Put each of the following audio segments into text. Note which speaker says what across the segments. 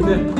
Speaker 1: 对。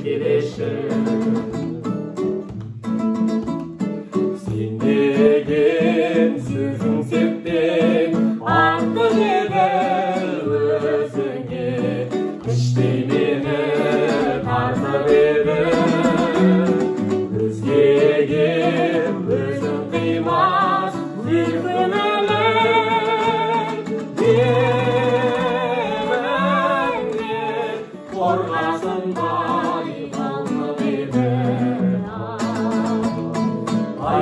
Speaker 1: еркелеші сен деген сөзің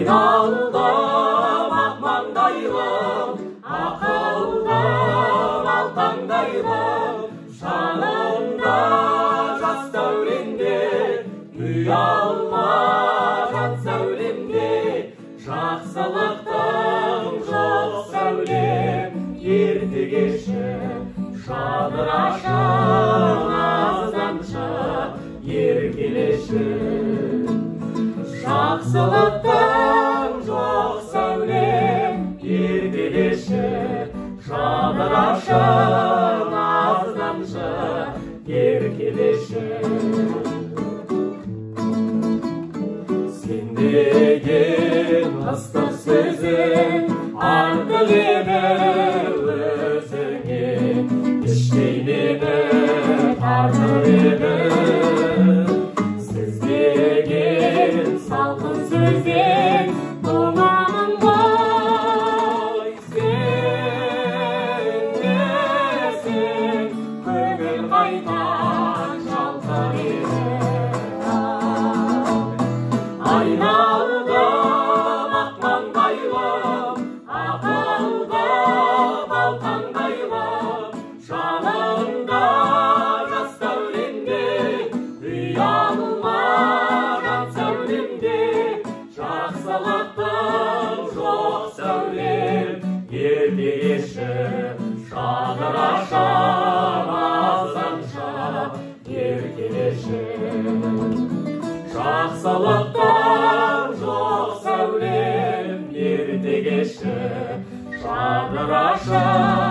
Speaker 1: айналдым ақмаңдайлым ақылдым алтаңдайлым жанымда жас сәулемде ұялмаған сәулемде жақсылықтың жоқ сәулем ерте кеші жадырашың азданшы еркелеші жақсылықтың еркелеші жадырашың азданшы еркелеші. Сен деген ыстық айналдым ақмаңдайлым ақылдым алтаңдайлым жанымда жас сәулемде ұялмаған сәулемде жақсылықтың жоқ сәулем ерте кеші жадырашың азанша еркелеші жақсылықтың Father, our son.